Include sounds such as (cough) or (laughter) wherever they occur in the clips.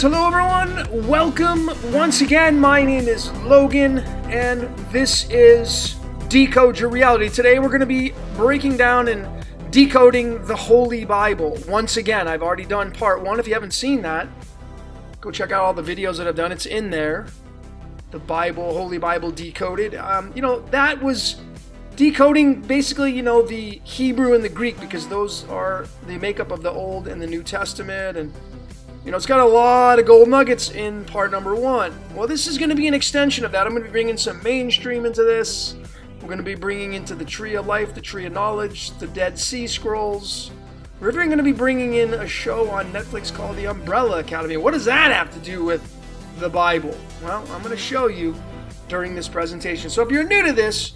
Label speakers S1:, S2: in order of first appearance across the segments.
S1: Hello, everyone. Welcome once again. My name is Logan, and this is Decode Your Reality. Today, we're going to be breaking down and decoding the Holy Bible. Once again, I've already done part one. If you haven't seen that, go check out all the videos that I've done. It's in there. The Bible, Holy Bible Decoded. Um, you know, that was decoding basically, you know, the Hebrew and the Greek because those are the makeup of the Old and the New Testament. And you know, it's got a lot of gold nuggets in part number one. Well, this is going to be an extension of that. I'm going to be bringing some mainstream into this. We're going to be bringing into the Tree of Life, the Tree of Knowledge, the Dead Sea Scrolls. We're even going to be bringing in a show on Netflix called The Umbrella Academy. What does that have to do with the Bible? Well, I'm going to show you during this presentation. So if you're new to this,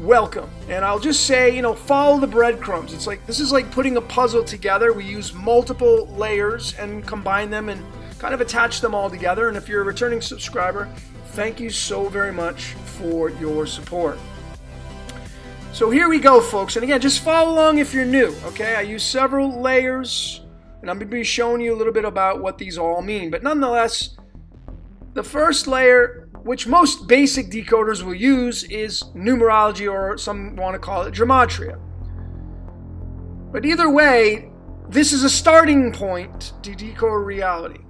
S1: welcome. And I'll just say, you know, follow the breadcrumbs. It's like this is like putting a puzzle together. We use multiple layers and combine them and kind of attach them all together. And if you're a returning subscriber, thank you so very much for your support. So here we go, folks. And again, just follow along if you're new, okay? I use several layers, and I'm going to be showing you a little bit about what these all mean. But nonetheless, the first layer which most basic decoders will use, is numerology, or some want to call it gematria. But either way, this is a starting point to decode reality.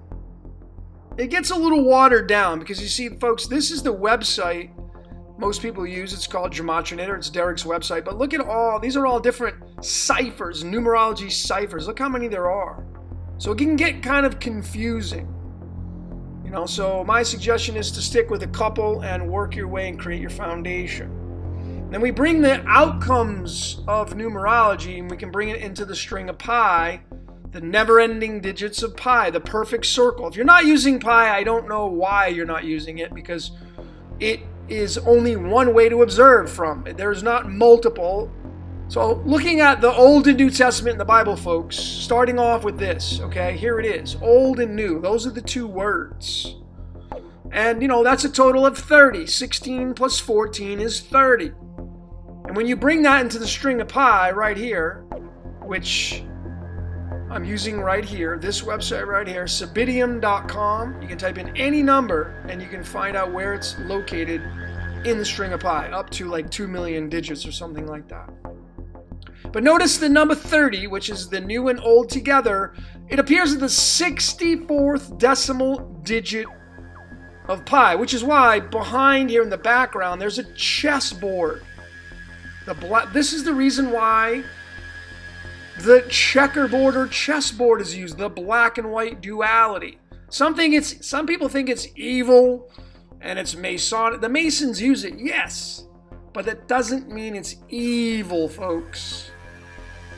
S1: It gets a little watered down because you see, folks, this is the website most people use. It's called Gematrinator. It's Derek's website. But look at all, these are all different ciphers, numerology ciphers. Look how many there are. So it can get kind of confusing. Know, so my suggestion is to stick with a couple and work your way and create your foundation. Then we bring the outcomes of numerology and we can bring it into the string of pi, the never ending digits of pi, the perfect circle. If you're not using pi, I don't know why you're not using it because it is only one way to observe from. There's not multiple. So, looking at the Old and New Testament in the Bible, folks, starting off with this, okay, here it is Old and New. Those are the two words. And, you know, that's a total of 30. 16 plus 14 is 30. And when you bring that into the string of pi right here, which I'm using right here, this website right here, subidiom.com, you can type in any number and you can find out where it's located in the string of pi, up to like 2 million digits or something like that. But notice the number 30, which is the new and old together, it appears in the 64th decimal digit of pi, which is why behind here in the background there's a chessboard. The black this is the reason why the checkerboard or chessboard is used, the black and white duality. Something it's some people think it's evil and it's Masonic. The Masons use it, yes. But that doesn't mean it's evil, folks.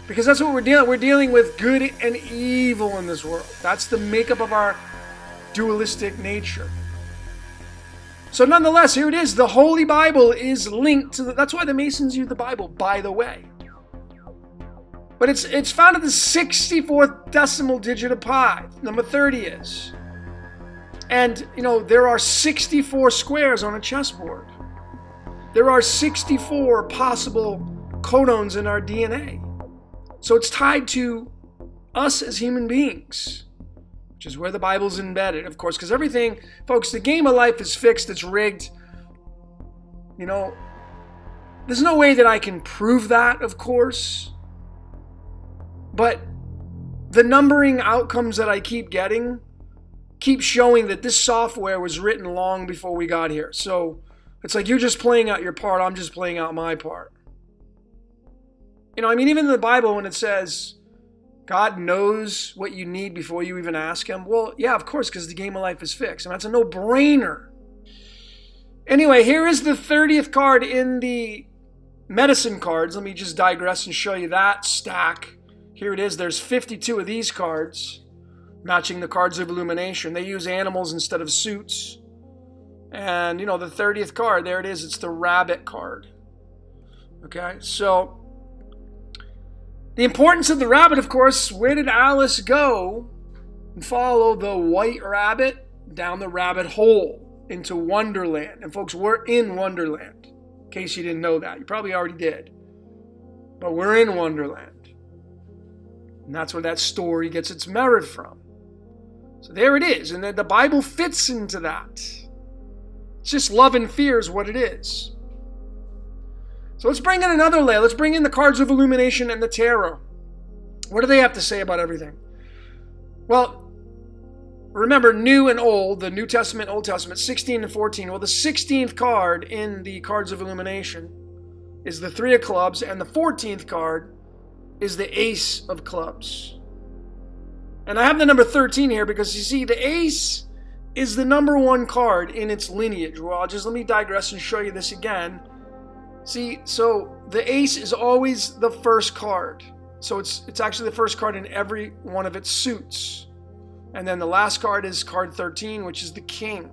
S1: Because that's what we're dealing. We're dealing with good and evil in this world. That's the makeup of our dualistic nature. So nonetheless, here it is. The Holy Bible is linked to the, that's why the Masons use the Bible, by the way. But it's it's found at the 64th decimal digit of pi. Number 30 is. And you know, there are 64 squares on a chessboard. There are 64 possible codons in our DNA. So it's tied to us as human beings, which is where the Bible's embedded, of course, because everything, folks, the game of life is fixed, it's rigged. You know, there's no way that I can prove that, of course. But the numbering outcomes that I keep getting keep showing that this software was written long before we got here. So it's like you're just playing out your part, I'm just playing out my part. You know, I mean, even in the Bible, when it says God knows what you need before you even ask Him, well, yeah, of course, because the game of life is fixed. And that's a no brainer. Anyway, here is the 30th card in the medicine cards. Let me just digress and show you that stack. Here it is. There's 52 of these cards, matching the cards of illumination. They use animals instead of suits. And, you know, the 30th card, there it is. It's the rabbit card. Okay, so the importance of the rabbit, of course, where did Alice go and follow the white rabbit down the rabbit hole into Wonderland? And folks, we're in Wonderland. In case you didn't know that, you probably already did. But we're in Wonderland. And that's where that story gets its merit from. So there it is. And the Bible fits into that. It's just love and fear is what it is. So let's bring in another layer. Let's bring in the cards of illumination and the tarot. What do they have to say about everything? Well, remember New and Old, the New Testament, Old Testament, 16 and 14. Well, the 16th card in the cards of illumination is the Three of Clubs, and the 14th card is the Ace of Clubs. And I have the number 13 here because you see, the Ace is the number one card in its lineage. Well, just let me digress and show you this again. See, so the Ace is always the first card. So it's it's actually the first card in every one of its suits. And then the last card is card 13, which is the king.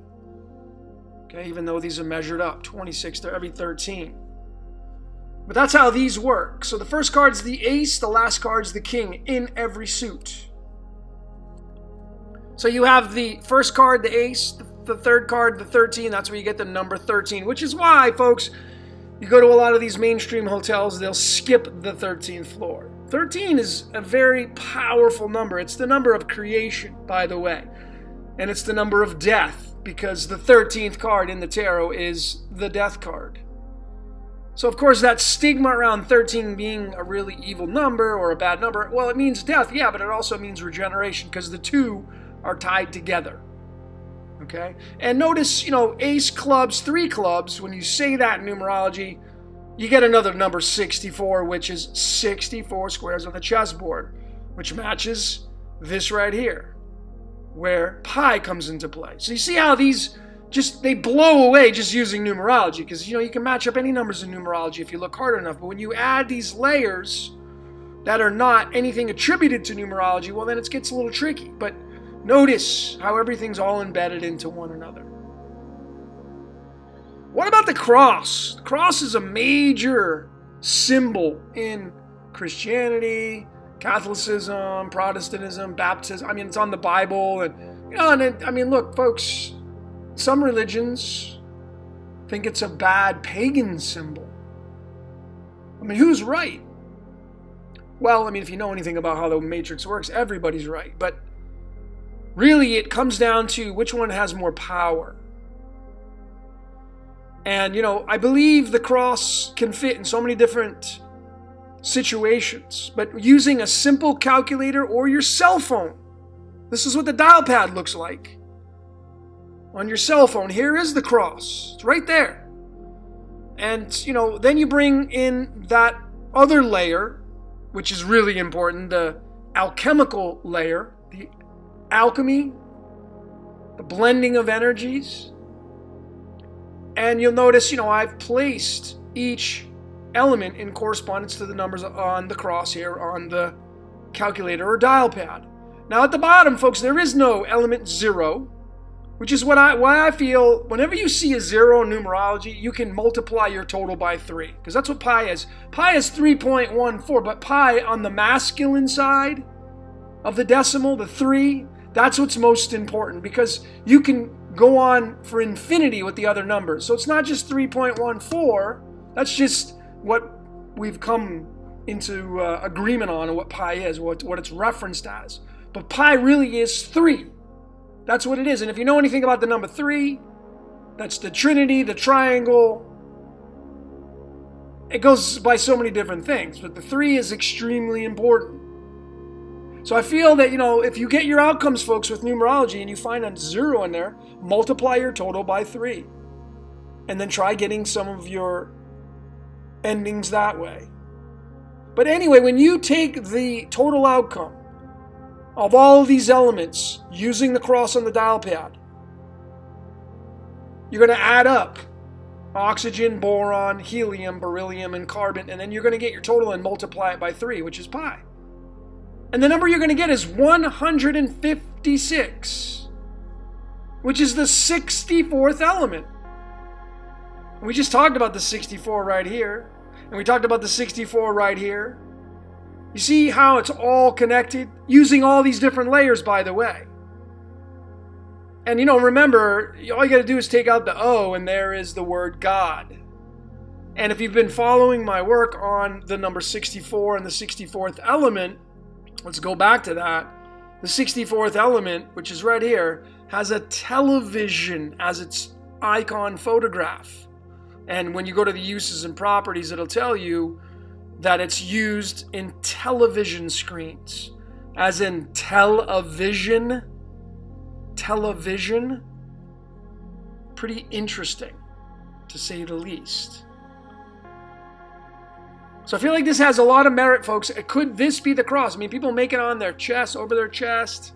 S1: Okay, even though these are measured up, 26 to every 13. But that's how these work. So the first card's the ace, the last card's the king in every suit. So you have the first card, the ace, the third card, the 13. That's where you get the number 13, which is why, folks, you go to a lot of these mainstream hotels, they'll skip the 13th floor. 13 is a very powerful number. It's the number of creation, by the way. And it's the number of death, because the 13th card in the tarot is the death card. So, of course, that stigma around 13 being a really evil number or a bad number, well, it means death, yeah, but it also means regeneration because the two are tied together. Okay? And notice, you know, ace clubs, three clubs, when you say that in numerology, you get another number 64, which is 64 squares on the chessboard, which matches this right here, where pi comes into play. So you see how these just they blow away just using numerology because you know you can match up any numbers in numerology if you look hard enough. But when you add these layers that are not anything attributed to numerology, well then it gets a little tricky. But notice how everything's all embedded into one another. What about the cross? The cross is a major symbol in Christianity, Catholicism, Protestantism, Baptism. I mean, it's on the Bible, and you know, and it, I mean, look, folks. Some religions think it's a bad pagan symbol. I mean, who's right? Well, I mean, if you know anything about how the matrix works, everybody's right. But really, it comes down to which one has more power. And, you know, I believe the cross can fit in so many different situations. But using a simple calculator or your cell phone, this is what the dial pad looks like. On your cell phone, here is the cross. It's right there. And, you know, then you bring in that other layer, which is really important the alchemical layer, the alchemy, the blending of energies. And you'll notice, you know, I've placed each element in correspondence to the numbers on the cross here on the calculator or dial pad. Now at the bottom, folks, there is no element zero, which is what I why I feel whenever you see a zero in numerology, you can multiply your total by three. Because that's what pi is. Pi is 3.14, but pi on the masculine side of the decimal, the three, that's what's most important because you can go on for infinity with the other numbers. So it's not just 3.14, that's just what we've come into uh, agreement on and what pi is, what, what it's referenced as. But pi really is 3. That's what it is. And if you know anything about the number 3, that's the trinity, the triangle. It goes by so many different things, but the 3 is extremely important. So I feel that, you know, if you get your outcomes, folks, with numerology and you find a zero in there, multiply your total by three. And then try getting some of your endings that way. But anyway, when you take the total outcome of all of these elements using the cross on the dial pad, you're going to add up oxygen, boron, helium, beryllium, and carbon, and then you're going to get your total and multiply it by 3, which is pi. And the number you're going to get is 156, which is the 64th element. We just talked about the 64 right here, and we talked about the 64 right here. You see how it's all connected? Using all these different layers, by the way. And you know, remember, all you got to do is take out the O, and there is the word God. And if you've been following my work on the number 64 and the 64th element, Let's go back to that. The 64th element, which is right here, has a television as its icon photograph. And when you go to the uses and properties, it'll tell you that it's used in television screens, as in television. Television. Pretty interesting, to say the least. So I feel like this has a lot of merit, folks. Could this be the cross? I mean, people make it on their chest, over their chest,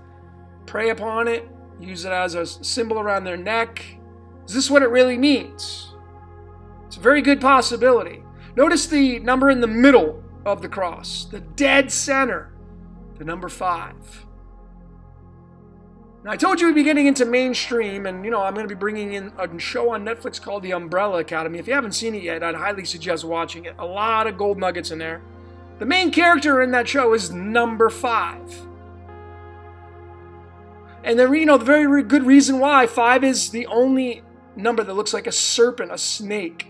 S1: pray upon it, use it as a symbol around their neck. Is this what it really means? It's a very good possibility. Notice the number in the middle of the cross, the dead center, the number five. Now, I told you we'd be getting into mainstream, and you know, I'm going to be bringing in a show on Netflix called The Umbrella Academy. If you haven't seen it yet, I'd highly suggest watching it. A lot of gold nuggets in there. The main character in that show is number five. And the you know the very good reason why five is the only number that looks like a serpent, a snake.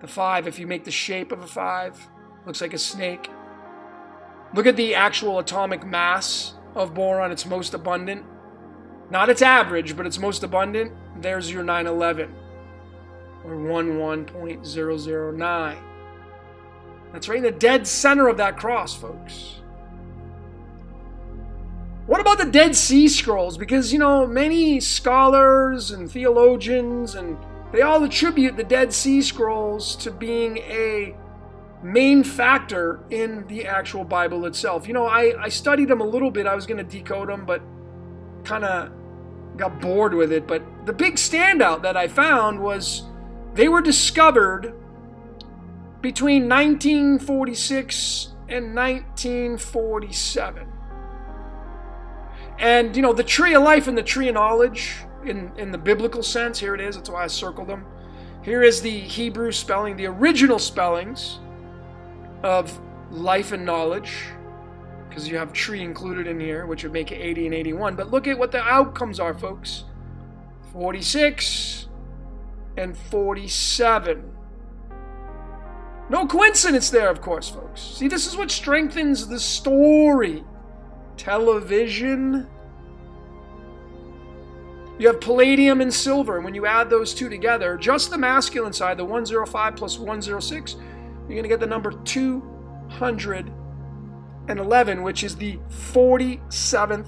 S1: The five, if you make the shape of a five, looks like a snake. Look at the actual atomic mass of boron; it's most abundant. Not its average, but its most abundant. There's your 911, or 11.009. That's right in the dead center of that cross, folks. What about the Dead Sea Scrolls? Because, you know, many scholars and theologians and they all attribute the Dead Sea Scrolls to being a main factor in the actual Bible itself. You know, I, I studied them a little bit. I was going to decode them, but kind of got bored with it. But the big standout that I found was they were discovered between 1946 and 1947. And, you know, the tree of life and the tree of knowledge, in, in the biblical sense, here it is, that's why I circled them. Here is the Hebrew spelling, the original spellings of life and knowledge because you have tree included in here, which would make it 80 and 81. But look at what the outcomes are, folks 46 and 47. No coincidence there, of course, folks. See, this is what strengthens the story. Television. You have palladium and silver, and when you add those two together, just the masculine side, the 105 plus 106, you're going to get the number 200 and 11, which is the 47th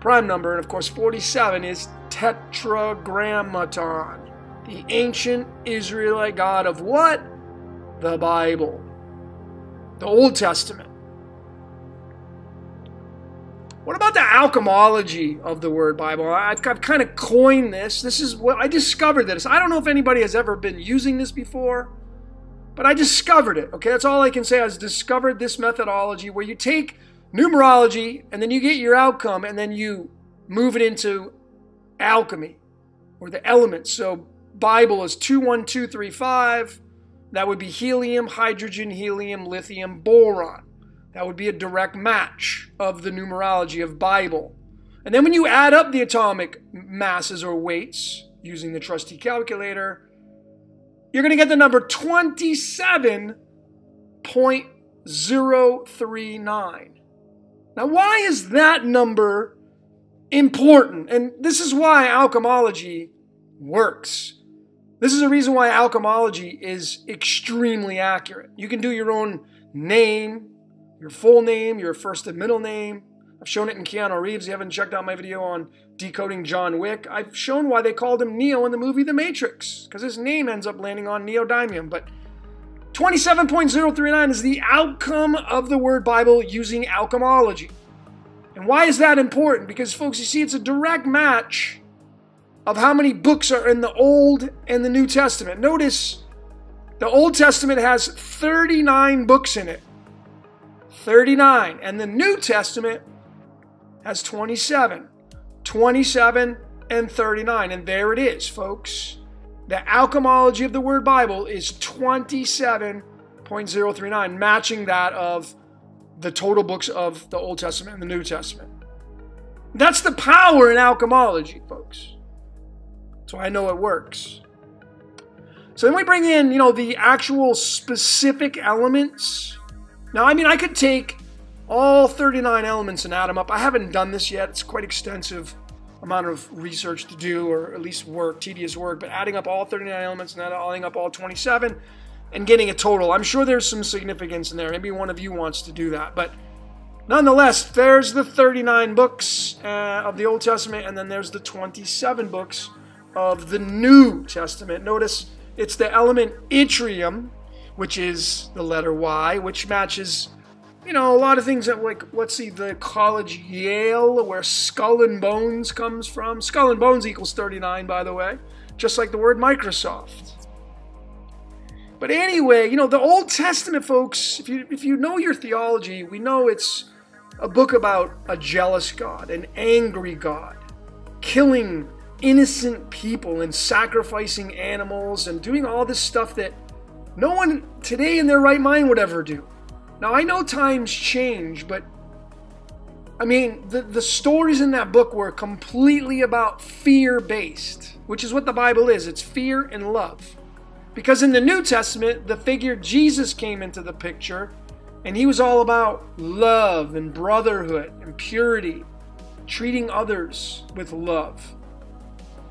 S1: prime number. And of course, 47 is Tetragrammaton, the ancient Israelite God of what? The Bible, the Old Testament. What about the alchemology of the word Bible? I've, I've kind of coined this. This is what I discovered this. I don't know if anybody has ever been using this before. But I discovered it, okay? That's all I can say. I discovered this methodology where you take numerology and then you get your outcome and then you move it into alchemy or the elements. So Bible is 21235. That would be helium, hydrogen, helium, lithium, boron. That would be a direct match of the numerology of Bible. And then when you add up the atomic masses or weights using the trusty calculator, you're going to get the number 27.039. Now, why is that number important? And this is why alchemology works. This is the reason why alchemology is extremely accurate. You can do your own name, your full name, your first and middle name, I've shown it in Keanu Reeves. You haven't checked out my video on decoding John Wick. I've shown why they called him Neo in the movie The Matrix, because his name ends up landing on neodymium. But 27.039 is the outcome of the word Bible using alchemology. And why is that important? Because, folks, you see, it's a direct match of how many books are in the Old and the New Testament. Notice the Old Testament has 39 books in it. 39. And the New Testament has 27. 27 and 39. And there it is, folks. The alchemology of the word Bible is 27.039, matching that of the total books of the Old Testament and the New Testament. That's the power in alchemology, folks. So I know it works. So then we bring in, you know, the actual specific elements. Now, I mean, I could take all 39 elements and add them up. I haven't done this yet. It's quite extensive amount of research to do, or at least work, tedious work, but adding up all 39 elements and adding up all 27 and getting a total. I'm sure there's some significance in there. Maybe one of you wants to do that. But nonetheless, there's the 39 books uh, of the Old Testament, and then there's the 27 books of the New Testament. Notice it's the element yttrium, which is the letter Y, which matches you know, a lot of things that, like, let's see, the college Yale, where skull and bones comes from. Skull and bones equals 39, by the way, just like the word Microsoft. But anyway, you know, the Old Testament, folks, if you, if you know your theology, we know it's a book about a jealous God, an angry God, killing innocent people and sacrificing animals and doing all this stuff that no one today in their right mind would ever do. Now, I know times change, but I mean, the, the stories in that book were completely about fear based, which is what the Bible is it's fear and love. Because in the New Testament, the figure Jesus came into the picture, and he was all about love and brotherhood and purity, treating others with love.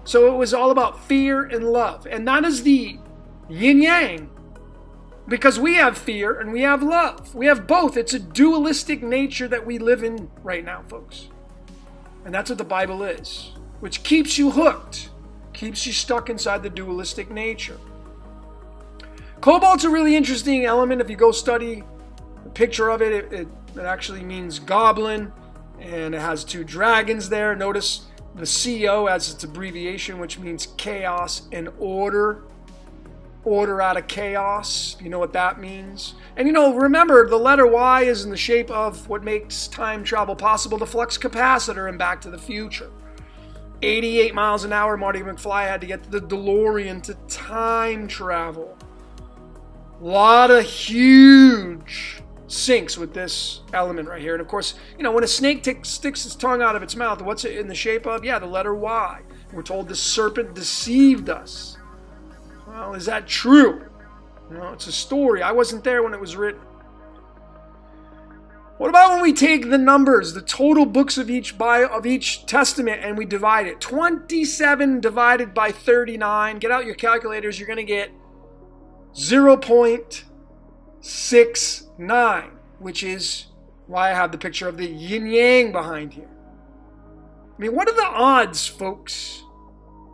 S1: So it was all about fear and love. And that is the yin yang because we have fear and we have love. We have both. It's a dualistic nature that we live in right now, folks. And that's what the Bible is, which keeps you hooked, keeps you stuck inside the dualistic nature. Cobalt's a really interesting element. If you go study a picture of it, it, it, it actually means goblin, and it has two dragons there. Notice the CO as its abbreviation, which means chaos and order order out of chaos. You know what that means? And you know, remember, the letter Y is in the shape of what makes time travel possible, the flux capacitor in Back to the Future. 88 miles an hour, Marty McFly had to get the DeLorean to time travel. A lot of huge syncs with this element right here. And of course, you know, when a snake sticks its tongue out of its mouth, what's it in the shape of? Yeah, the letter Y. We're told the serpent deceived us. Well, is that true? Know, it's a story. I wasn't there when it was written. What about when we take the numbers, the total books of each bio, of each testament, and we divide it? 27 divided by 39. Get out your calculators. You're going to get 0.69, which is why I have the picture of the yin yang behind here. I mean, what are the odds, folks?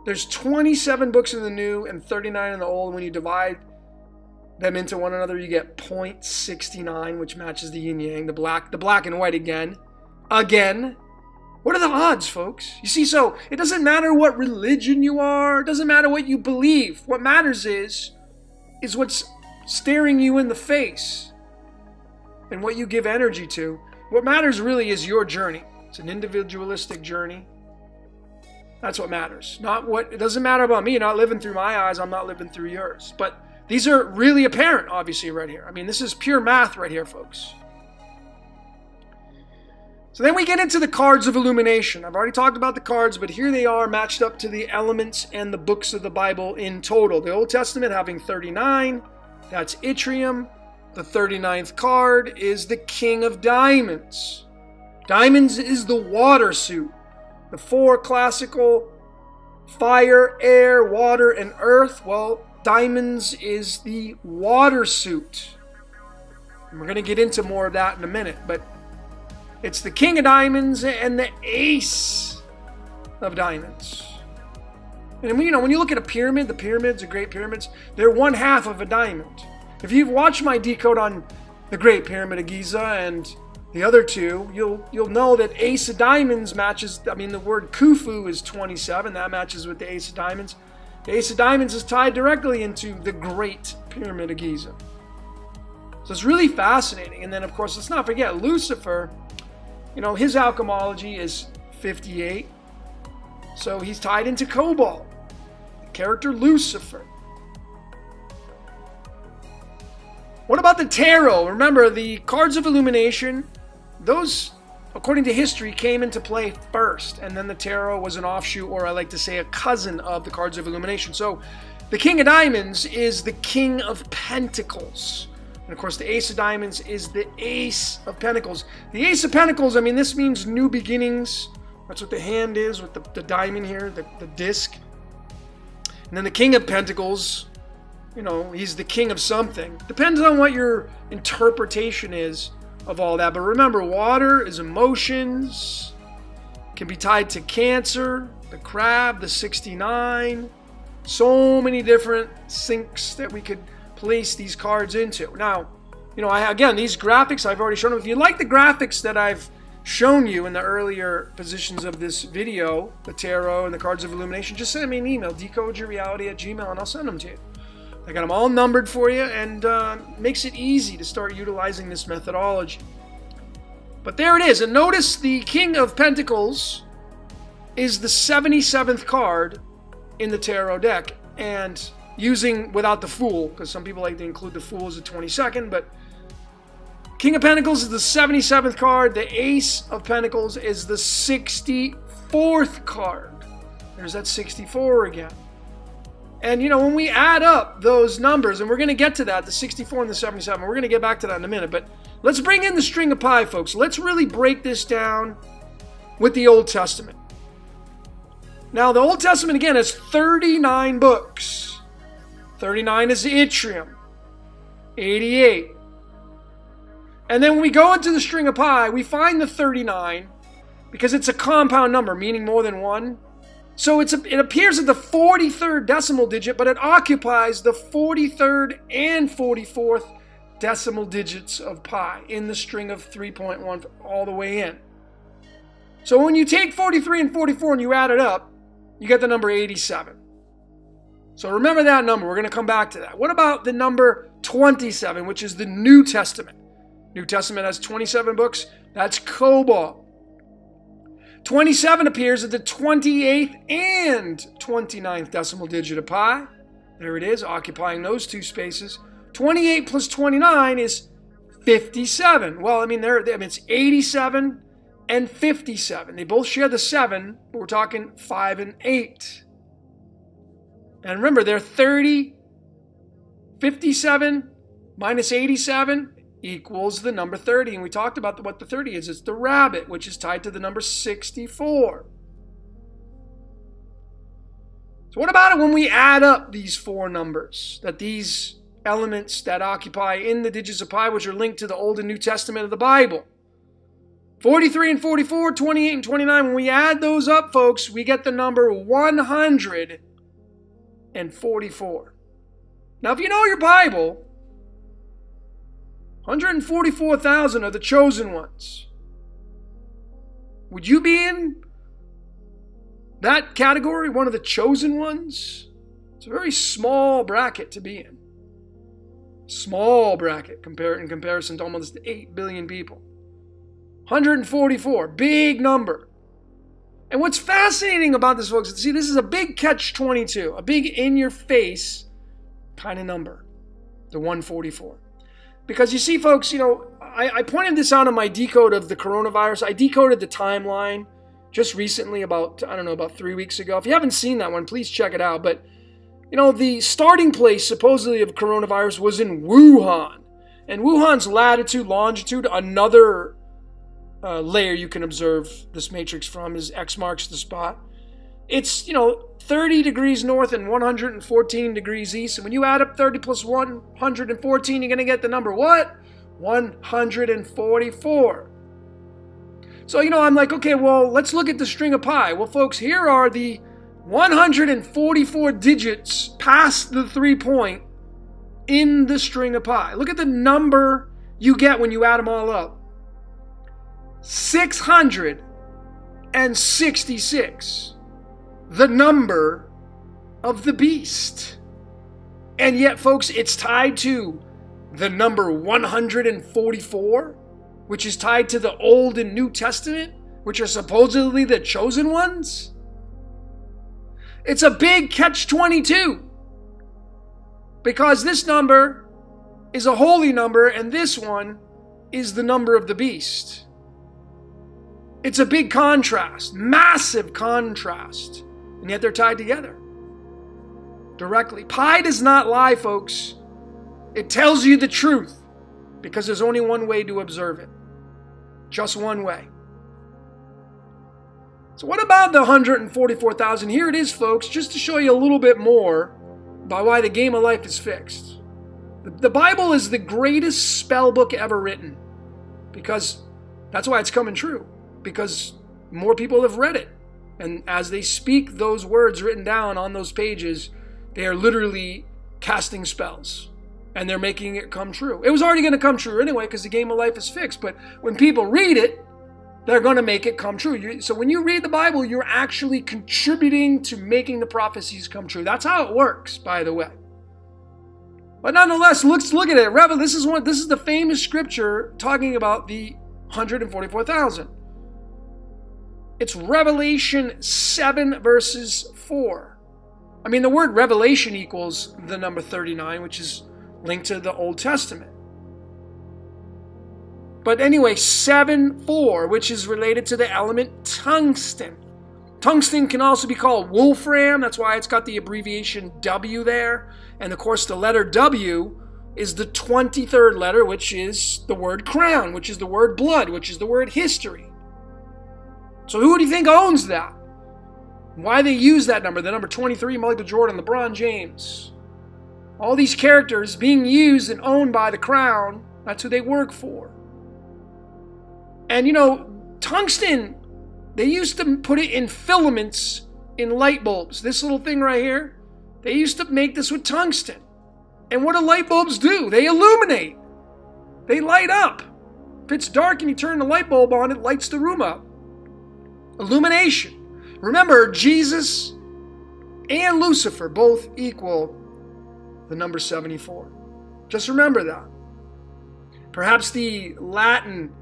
S1: There's 27 books in the new and 39 in the old. When you divide them into one another, you get 0.69, which matches the yin yang, the black, the black and white again. Again. What are the odds, folks? You see, so it doesn't matter what religion you are, it doesn't matter what you believe. What matters is, is what's staring you in the face and what you give energy to. What matters really is your journey. It's an individualistic journey. That's what matters. Not what it doesn't matter about me. You're not living through my eyes. I'm not living through yours. But these are really apparent, obviously, right here. I mean, this is pure math right here, folks. So then we get into the cards of illumination. I've already talked about the cards, but here they are matched up to the elements and the books of the Bible in total. The Old Testament having 39, that's Yttrium. The 39th card is the King of Diamonds. Diamonds is the water suit. The four classical fire, air, water, and earth. Well, diamonds is the water suit. And we're going to get into more of that in a minute, but it's the king of diamonds and the ace of diamonds. And you know, when you look at a pyramid, the pyramids, the great pyramids, they're one half of a diamond. If you've watched my decode on the Great Pyramid of Giza and the other two, you'll you'll know that Ace of Diamonds matches. I mean, the word Khufu is 27. That matches with the Ace of Diamonds. The Ace of Diamonds is tied directly into the Great Pyramid of Giza. So it's really fascinating. And then, of course, let's not forget Lucifer. You know, his alchemology is 58. So he's tied into Cobalt. The character Lucifer. What about the tarot? Remember, the cards of illumination those, according to history, came into play first, and then the tarot was an offshoot, or I like to say a cousin of the cards of illumination. So the King of Diamonds is the King of Pentacles. And of course, the Ace of Diamonds is the Ace of Pentacles. The Ace of Pentacles, I mean, this means new beginnings. That's what the hand is with the, the diamond here, the, the disc. And then the King of Pentacles, you know, he's the king of something. Depends on what your interpretation is of all that. But remember, water is emotions, can be tied to cancer, the crab, the 69. So many different syncs that we could place these cards into. Now, you know, I, again, these graphics I've already shown them. If you like the graphics that I've shown you in the earlier positions of this video, the tarot and the cards of illumination, just send me an email, decodeyourreality at gmail, and I'll send them to you. I got them all numbered for you and uh, makes it easy to start utilizing this methodology. But there it is. And notice the King of Pentacles is the 77th card in the tarot deck. And using without the Fool, because some people like to include the Fool as a 22nd, but King of Pentacles is the 77th card. The Ace of Pentacles is the 64th card. There's that 64 again. And you know, when we add up those numbers, and we're going to get to that, the 64 and the 77, we're going to get back to that in a minute, but let's bring in the string of pi, folks. Let's really break this down with the Old Testament. Now, the Old Testament, again, has 39 books. 39 is the Yttrium, 88. And then when we go into the string of pi, we find the 39 because it's a compound number, meaning more than one. So it's it appears at the 43rd decimal digit, but it occupies the 43rd and 44th decimal digits of pi in the string of 3.1 all the way in. So when you take 43 and 44 and you add it up, you get the number 87. So remember that number. We're going to come back to that. What about the number 27, which is the New Testament? New Testament has 27 books. That's Cobalt. 27 appears at the 28th and 29th decimal digit of pi. There it is, occupying those two spaces. 28 plus 29 is 57. Well, I mean, there, I mean, it's 87 and 57. They both share the 7, but we're talking 5 and 8. And remember, they're 30, 57 minus 87 equals the number 30. And we talked about what the 30 is. It's the rabbit, which is tied to the number 64. So what about it when we add up these four numbers? That these elements that occupy in the digits of pi, which are linked to the Old and New Testament of the Bible. 43 and 44, 28 and 29, when we add those up, folks, we get the number 144. Now, if you know your Bible, 144,000 are the chosen ones. Would you be in that category, one of the chosen ones? It's a very small bracket to be in. Small bracket compare, in comparison to almost 8 billion people. 144, big number. And what's fascinating about this, folks, see, this is a big catch 22, a big in your face kind of number, the 144. Because you see, folks, you know, I, I pointed this out in my decode of the coronavirus. I decoded the timeline just recently, about, I don't know, about three weeks ago. If you haven't seen that one, please check it out. But, you know, the starting place supposedly of coronavirus was in Wuhan. And Wuhan's latitude, longitude, another uh, layer you can observe this matrix from is X marks the spot. It's, you know, 30 degrees north and 114 degrees east. And when you add up 30 plus 114, you're going to get the number what? 144. So, you know, I'm like, okay, well, let's look at the string of pi. Well, folks, here are the 144 digits past the three point in the string of pi. Look at the number you get when you add them all up 666 the number of the beast. And yet, folks, it's tied to the number 144, which is tied to the Old and New Testament, which are supposedly the chosen ones. It's a big catch 22 because this number is a holy number and this one is the number of the beast. It's a big contrast, massive contrast and yet they're tied together directly. Pi does not lie, folks. It tells you the truth. because there's only one way to observe it. Just one way. So, what about the 144,000? Here it is, folks, just to show you a little bit more about why the game of life is fixed. The Bible is the greatest spell book ever written because that's why it's coming true. Because more people have read it. And as they speak those words written down on those pages, they are literally casting spells and they're making it come true. It was already going to come true anyway because the game of life is fixed. But when people read it, they're going to make it come true. So when you read the Bible, you're actually contributing to making the prophecies come true. That's how it works, by the way. But nonetheless, let's look at it. Revel, this is one. This is the famous scripture talking about the 144,000. It's Revelation 7 verses 4. I mean, the word revelation equals the number 39, which is linked to the Old Testament. But anyway, 7 4, which is related to the element tungsten. Tungsten can also be called wolfram. That's why it's got the abbreviation W there. And of course, the letter W is the 23rd letter, which is the word crown, which is the word blood, which is the word history. So who do you think owns that? Why they use that number? The number 23, Michael Jordan, LeBron James. All these characters being used and owned by the crown, that's who they work for. And you know, tungsten they used to put it in filaments in light bulbs. This little thing right here, they used to make this with tungsten. And what do light bulbs do? They illuminate. They light up. If it's dark and you turn the light bulb on, it lights the room up. Illumination. Remember, Jesus and Lucifer both equal the number 74. Just remember that. Perhaps the Latin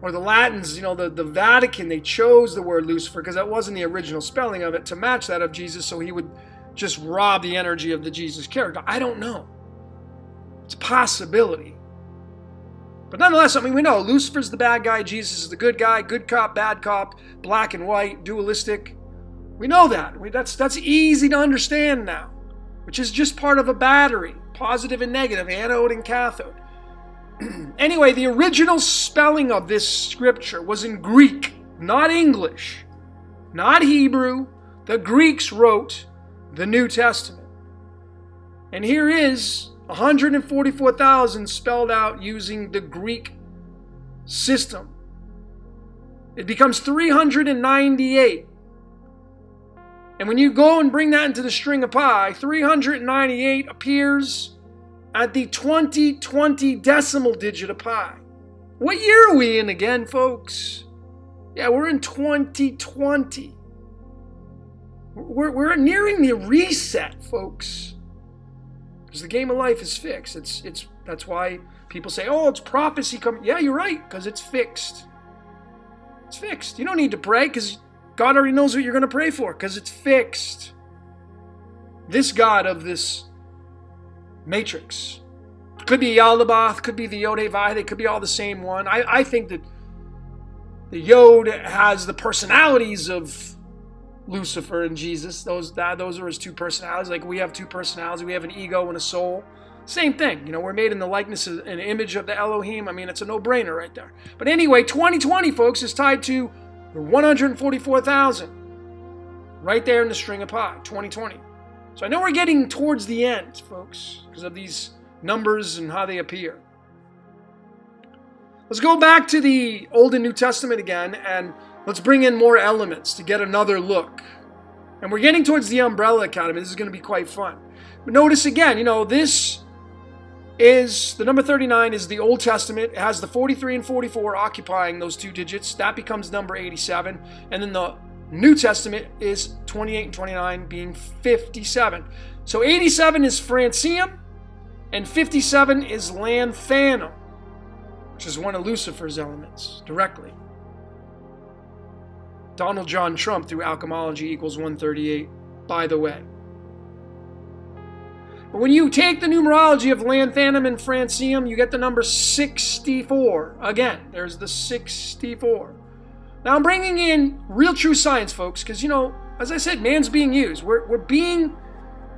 S1: or the Latins, you know, the, the Vatican, they chose the word Lucifer because that wasn't the original spelling of it to match that of Jesus, so he would just rob the energy of the Jesus character. I don't know. It's a possibility. But nonetheless, I mean, we know Lucifer's the bad guy, Jesus is the good guy, good cop, bad cop, black and white, dualistic. We know that. We, that's, that's easy to understand now, which is just part of a battery, positive and negative, anode and cathode. (clears throat) anyway, the original spelling of this scripture was in Greek, not English, not Hebrew. The Greeks wrote the New Testament. And here is 144,000 spelled out using the Greek system. It becomes 398. And when you go and bring that into the string of pi, 398 appears at the 2020 decimal digit of pi. What year are we in again, folks? Yeah, we're in 2020. We're, we're nearing the reset, folks. Because the game of life is fixed. It's, it's, that's why people say, oh, it's prophecy coming. Yeah, you're right, because it's fixed. It's fixed. You don't need to pray because God already knows what you're going to pray for because it's fixed. This God of this Matrix. Could be Yaldabaoth, could be the Yod They could be all the same one. I, I think that the Yod has the personalities of Lucifer and Jesus. Those that, those are his two personalities. Like we have two personalities. We have an ego and a soul. Same thing. You know, we're made in the likeness and image of the Elohim. I mean, it's a no-brainer right there. But anyway, 2020, folks, is tied to the 144,000. Right there in the string of pi, 2020. So I know we're getting towards the end, folks, because of these numbers and how they appear. Let's go back to the Old and New Testament again and let's bring in more elements to get another look. And we're getting towards the Umbrella Academy. This is going to be quite fun. But notice again, you know, this is the number 39 is the Old Testament. It has the 43 and 44 occupying those two digits. That becomes number 87. And then the New Testament is 28 and 29 being 57. So 87 is Francium, and 57 is Lanthanum, which is one of Lucifer's elements directly. Donald John Trump through alchemology equals 138, by the way. But when you take the numerology of Lanthanum and Francium, you get the number 64. Again, there's the 64. Now I'm bringing in real true science, folks, because you know, as I said, man's being used. We're, we're being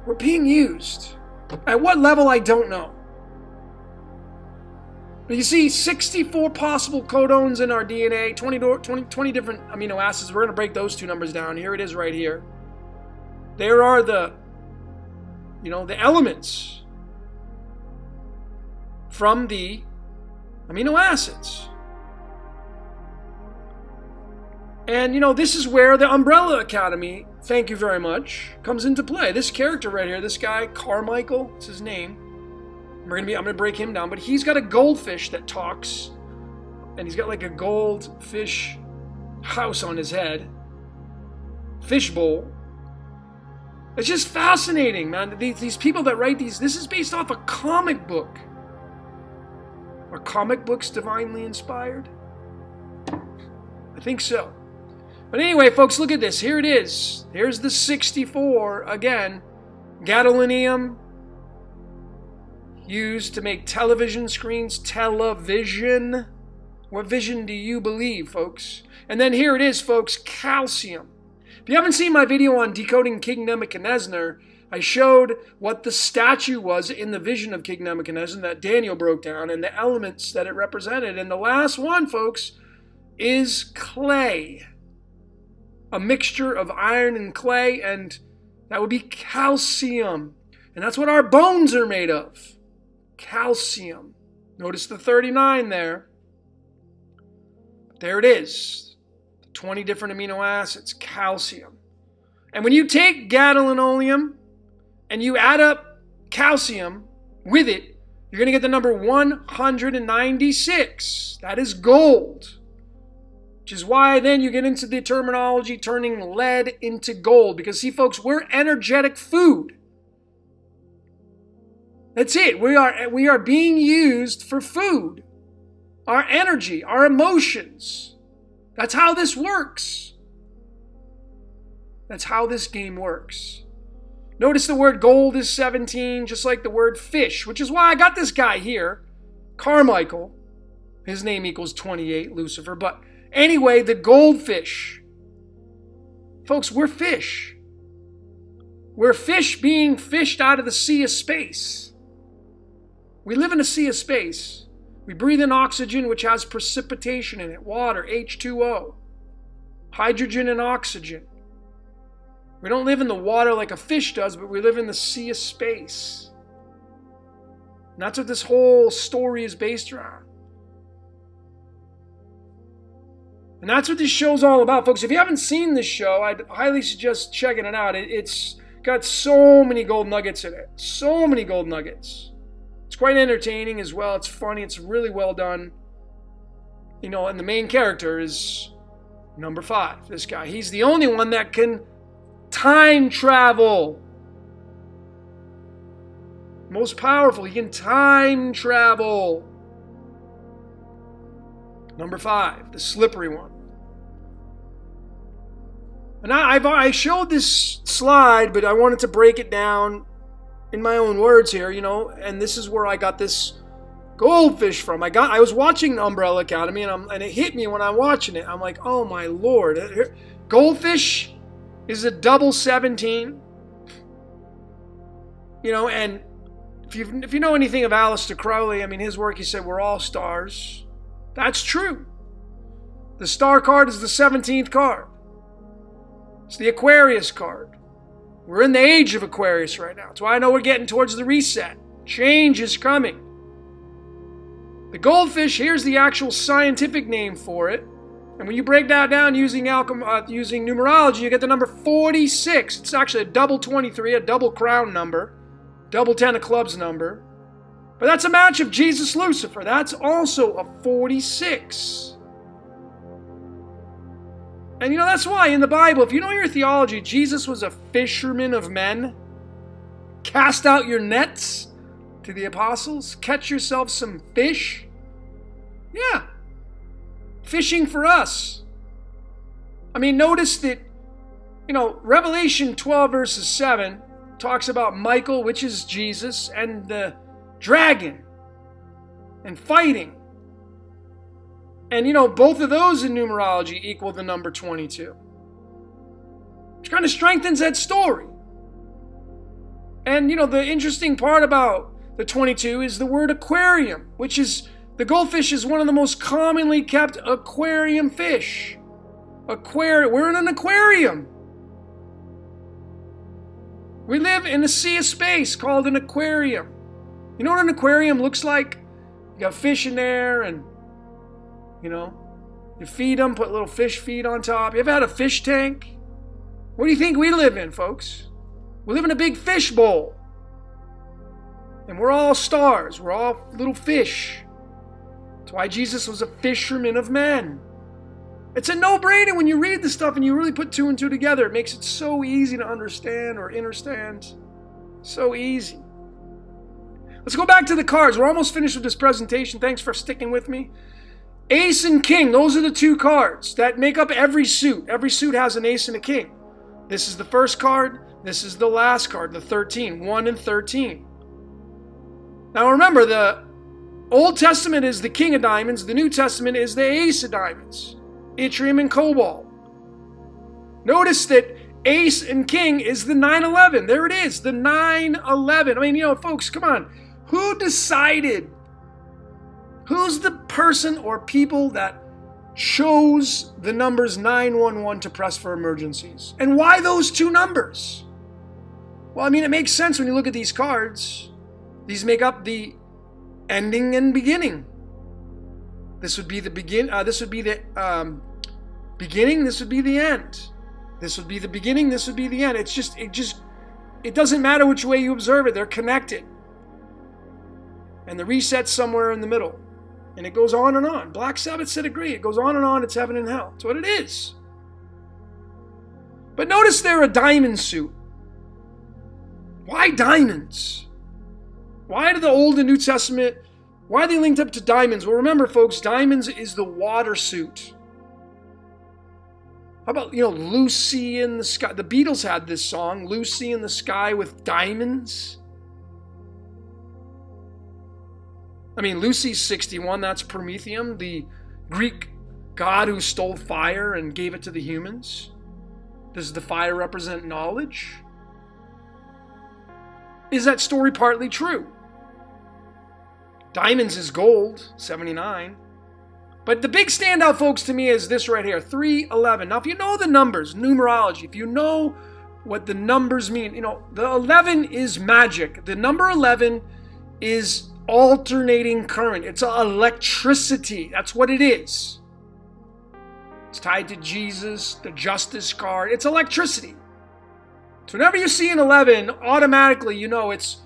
S1: we're being used. At what level I don't know. You see 64 possible codons in our DNA, 20, 20, 20 different amino acids. We're going to break those two numbers down. Here it is right here. There are the, you know, the elements from the amino acids. And, you know, this is where the Umbrella Academy, thank you very much, comes into play. This character right here, this guy, Carmichael, it's his name we're gonna be I'm gonna break him down, but he's got a goldfish that talks, and he's got like a goldfish house on his head, fishbowl. It's just fascinating, man. These, these people that write these, this is based off a comic book. Are comic books divinely inspired? I think so. But anyway, folks, look at this. Here it is. Here's the 64 again. Gadolinium, used to make television screens television. What vision do you believe, folks? And then here it is, folks calcium. If you haven't seen my video on decoding King Nebuchadnezzar, I showed what the statue was in the vision of King Nebuchadnezzar that Daniel broke down and the elements that it represented. And the last one, folks, is clay. A mixture of iron and clay, and that would be calcium. And that's what our bones are made of calcium. Notice the 39 there. There it is. 20 different amino acids, calcium. And when you take gadolinium and you add up calcium with it, you're going to get the number 196. That is gold. Which is why then you get into the terminology turning lead into gold. Because, see, folks, we're energetic food. That's it. We are, we are being used for food, our energy, our emotions. That's how this works. That's how this game works. Notice the word gold is 17, just like the word fish, which is why I got this guy here, Carmichael. His name equals 28, Lucifer. But anyway, the goldfish. Folks, we're fish. We're fish being fished out of the sea of space. We live in a sea of space. We breathe in oxygen, which has precipitation in it water, H2O, hydrogen, and oxygen. We don't live in the water like a fish does, but we live in the sea of space. And that's what this whole story is based around. And that's what this show's all about, folks. If you haven't seen this show, I'd highly suggest checking it out. It's got so many gold nuggets in it. So many gold nuggets. It's quite entertaining as well. It's funny. It's really well done. You know, and the main character is number five. This guy. He's the only one that can time travel. Most powerful. He can time travel. Number five, the slippery one. And I, I've, I showed this slide, but I wanted to break it down in my own words here, you know, and this is where I got this goldfish from. I got I was watching Umbrella Academy and I'm and it hit me when I'm watching it. I'm like, "Oh my lord. Goldfish is a double 17." You know, and if you if you know anything of Aleister Crowley, I mean his work he said we're all stars. That's true. The star card is the 17th card. It's the Aquarius card. We're in the age of Aquarius right now. That's why I know we're getting towards the reset. Change is coming. The goldfish, here's the actual scientific name for it. And when you break that down using alchem- uh, using numerology, you get the number 46. It's actually a double 23, a double crown number, double 10 of clubs number. But that's a match of Jesus Lucifer. That's also a 46. And you know, that's why in the Bible, if you know your theology, Jesus was a fisherman of men. Cast out your nets to the apostles, catch yourself some fish. Yeah. Fishing for us. I mean, notice that, you know, Revelation 12, verses 7 talks about Michael, which is Jesus, and the dragon and fighting. And you know, both of those in numerology equal the number 22. Which kind of strengthens that story. And you know, the interesting part about the 22 is the word aquarium, which is The goldfish is one of the most commonly kept aquarium fish. Aquarium. We're in an aquarium. We live in a sea of space called an aquarium. You know what an aquarium looks like? You got fish in there, and you know, you feed them, put little fish feed on top. You ever had a fish tank? What do you think we live in, folks? We live in a big fish bowl. And we're all stars. We're all little fish. That's why Jesus was a fisherman of men. It's a no brainer when you read the stuff and you really put two and two together. It makes it so easy to understand or understand. So easy. Let's go back to the cards. We're almost finished with this presentation. Thanks for sticking with me. Ace and King, those are the two cards that make up every suit. Every suit has an ace and a king. This is the first card. This is the last card, the 13. 1 and 13. Now remember, the Old Testament is the king of diamonds. The New Testament is the ace of diamonds. Yttrium and Cobalt. Notice that ace and king is the 911. There it is, the 911. I mean, you know, folks, come on. Who decided? Who's the person or people that chose the numbers 911 to press for emergencies? And why those two numbers? Well, I mean, it makes sense when you look at these cards. These make up the ending and beginning. This would be the begin. Uh, this would be the um, beginning. This would be the end. This would be the beginning. This would be the end. It's just. It just. It doesn't matter which way you observe it. They're connected. And the reset's somewhere in the middle. And it goes on and on. Black Sabbath said agree. It goes on and on. It's heaven and hell. It's what it is. But notice they're a diamond suit. Why diamonds? Why do the Old and New Testament, why are they linked up to diamonds? Well, remember, folks, diamonds is the water suit. How about, you know, Lucy in the Sky? The Beatles had this song, Lucy in the Sky with Diamonds. I mean, Lucy's 61, that's Promethium, the Greek god who stole fire and gave it to the humans. Does the fire represent knowledge? Is that story partly true? Diamonds is gold, 79. But the big standout, folks, to me is this right here 311. Now, if you know the numbers, numerology, if you know what the numbers mean, you know, the 11 is magic. The number 11 is alternating current, it's electricity. That's what it is. It's tied to Jesus, the justice card. It's electricity. So whenever you see an 11, automatically you know it's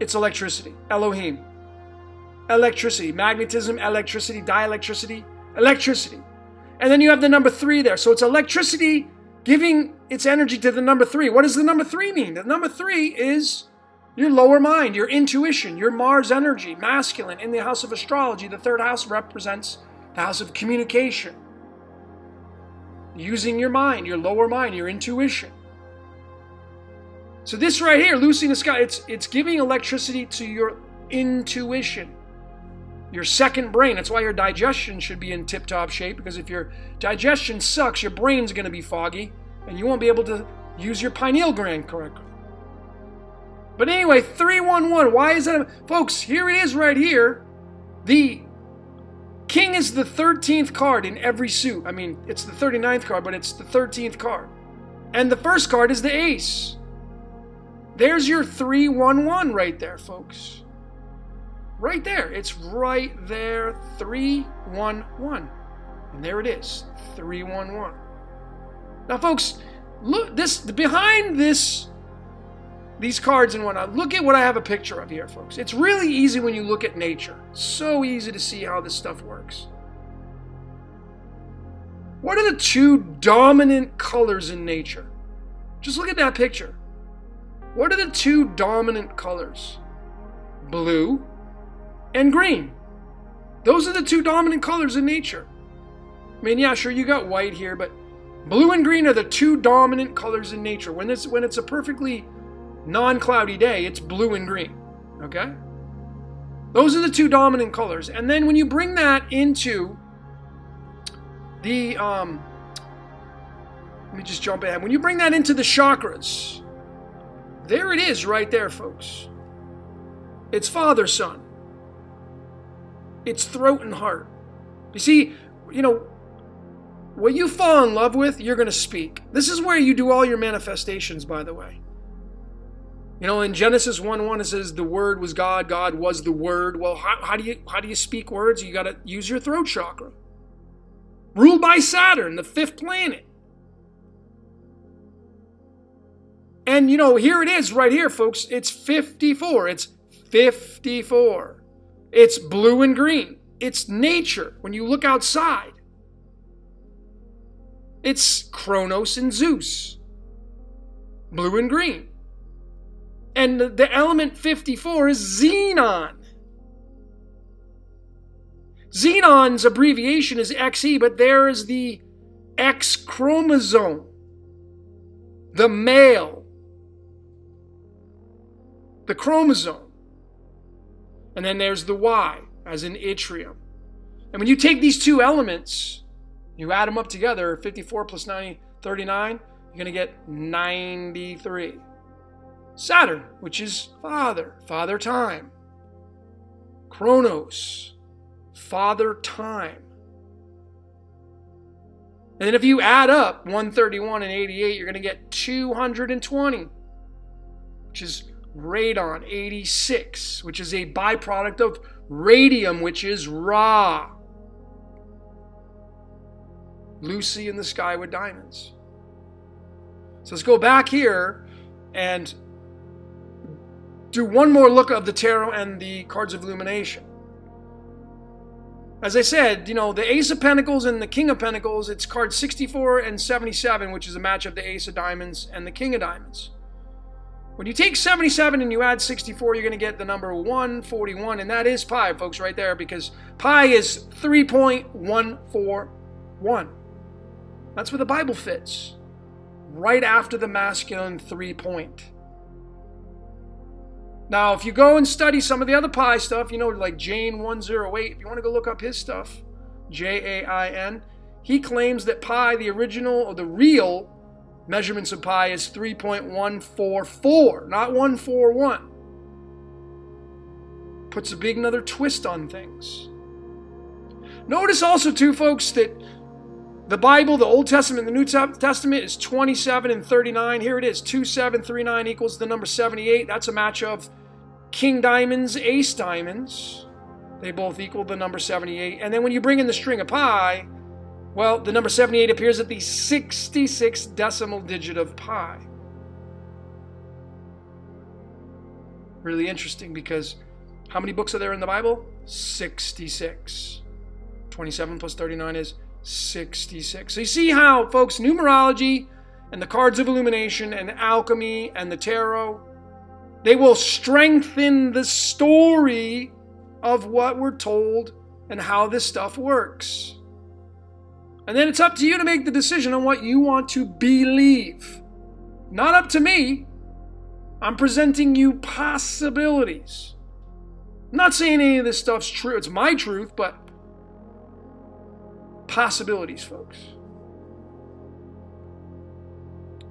S1: it's electricity. Elohim. Electricity. Magnetism, electricity, dielectricity, electricity. And then you have the number 3 there. So it's electricity giving its energy to the number 3. What does the number 3 mean? The number 3 is your lower mind, your intuition, your Mars energy, masculine. In the house of astrology, the third house represents the house of communication. Using your mind, your lower mind, your intuition. So this right here, Lucy the Sky, it's, it's giving electricity to your intuition. Your second brain. That's why your digestion should be in tip-top shape, because if your digestion sucks, your brain's going to be foggy, and you won't be able to use your pineal gland correctly. But anyway, 311. Why is that? Folks, here it is right here. The King is the 13th card in every suit. I mean, it's the 39th card, but it's the 13th card. And the first card is the Ace. There's your 311 right there, folks. Right there. It's right there. 311. And there it is. 311. Now, folks, look this behind this these cards and whatnot. Look at what I have a picture of here, folks. It's really easy when you look at nature. So easy to see how this stuff works. What are the two dominant colors in nature? Just look at that picture. What are the two dominant colors? Blue and green. Those are the two dominant colors in nature. I mean, yeah, sure, you got white here, but blue and green are the two dominant colors in nature. When it's when it's a perfectly non-cloudy day, it's blue and green. Okay? Those are the two dominant colors. And then when you bring that into the um let me just jump ahead. When you bring that into the chakras, there it is right there, folks. It's Father Son. It's throat and heart. You see, you know, what you fall in love with, you're going to speak. This is where you do all your manifestations, by the way. You know, in Genesis 1 1, it says the word was God, God was the word. Well, how, how do you how do you speak words? You gotta use your throat chakra. Ruled by Saturn, the fifth planet. And you know, here it is right here, folks. It's 54. It's 54. It's blue and green. It's nature when you look outside. It's Kronos and Zeus. Blue and green. And the element 54 is xenon. Xenon's abbreviation is XE, but there is the X chromosome, the male, the chromosome. And then there's the Y, as in yttrium. And when you take these two elements, you add them up together 54 plus 90, 39, you're going to get 93. Saturn, which is Father, Father Time. Kronos, Father Time. And then if you add up 131 and 88, you're going to get 220, which is radon 86, which is a byproduct of radium, which is Ra. Lucy in the sky with diamonds. So let's go back here and do one more look of the tarot and the cards of illumination. As I said, you know, the Ace of Pentacles and the King of Pentacles, it's cards 64 and 77, which is a match of the Ace of Diamonds and the King of Diamonds. When you take 77 and you add 64, you're going to get the number 141, and that is pi, folks, right there, because pi is 3.141. That's where the Bible fits, right after the masculine three point. Now, if you go and study some of the other pi stuff, you know, like Jain108, if you want to go look up his stuff, J A I N, he claims that pi, the original or the real measurements of pi, is 3.144, not 141. Puts a big another twist on things. Notice also, too, folks, that the Bible, the Old Testament, the New Testament is 27 and 39. Here it is 2739 equals the number 78. That's a match of King Diamonds, Ace Diamonds. They both equal the number 78. And then when you bring in the string of pi, well, the number 78 appears at the 66th decimal digit of pi. Really interesting because how many books are there in the Bible? 66. 27 plus 39 is 66. So you see how, folks, numerology and the cards of illumination and alchemy and the tarot, they will strengthen the story of what we're told and how this stuff works. And then it's up to you to make the decision on what you want to believe. Not up to me. I'm presenting you possibilities. I'm not saying any of this stuff's true. It's my truth, but possibilities, folks.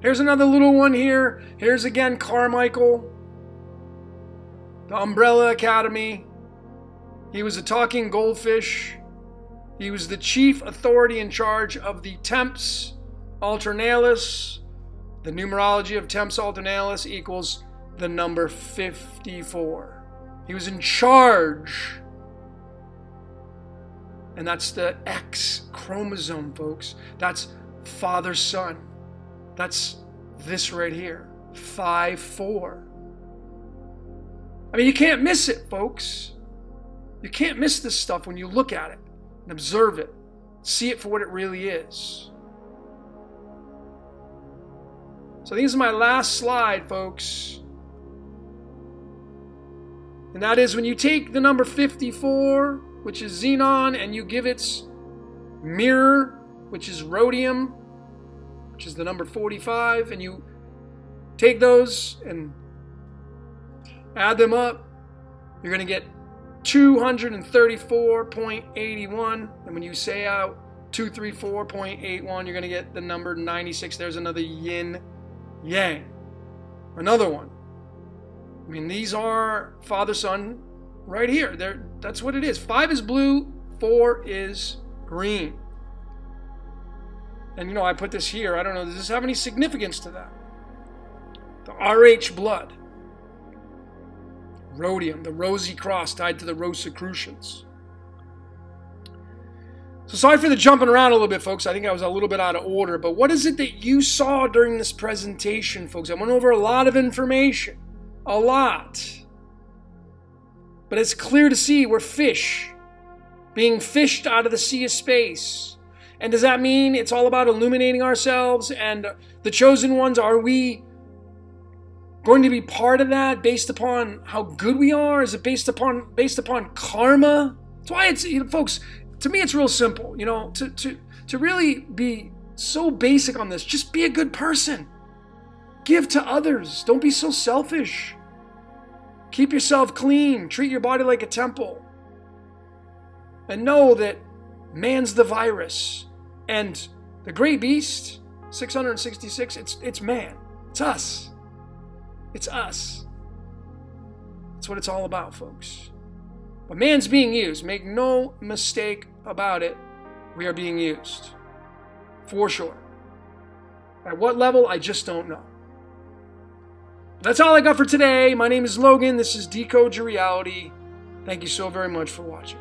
S1: Here's another little one here. Here's again Carmichael, the Umbrella Academy. He was a talking goldfish. He was the chief authority in charge of the Temps Aeternalis. The numerology of Temps Aeternalis equals the number 54. He was in charge and that's the X chromosome, folks. That's father son. That's this right here 5 4. I mean, you can't miss it, folks. You can't miss this stuff when you look at it and observe it, see it for what it really is. So, this is my last slide, folks. And that is when you take the number 54 which is xenon, and you give its mirror, which is rhodium, which is the number 45, and you take those and add them up, you're going to get 234.81. And when you say out 234.81, you're going to get the number 96. There's another yin yang. Another one. I mean, these are father son right here. There, that's what it is. Five is blue, four is green. And you know, I put this here. I don't know, does this have any significance to that? The RH blood. Rhodium, the rosy cross tied to the Rosicrucians. So sorry for the jumping around a little bit, folks. I think I was a little bit out of order. But what is it that you saw during this presentation, folks? I went over a lot of information. A lot. But it's clear to see we're fish being fished out of the sea of space. And does that mean it's all about illuminating ourselves and the chosen ones? Are we going to be part of that based upon how good we are? Is it based upon based upon karma? That's why it's you know, folks. To me, it's real simple. You know, to to to really be so basic on this, just be a good person. Give to others. Don't be so selfish. Keep yourself clean. Treat your body like a temple. And know that man's the virus. And the great beast, 666, it's, it's man. It's us. It's us. That's what it's all about, folks. But man's being used. Make no mistake about it. We are being used. For sure. At what level, I just don't know. That's all I got for today. My name is Logan. This is Decode Your Reality. Thank you so very much for watching.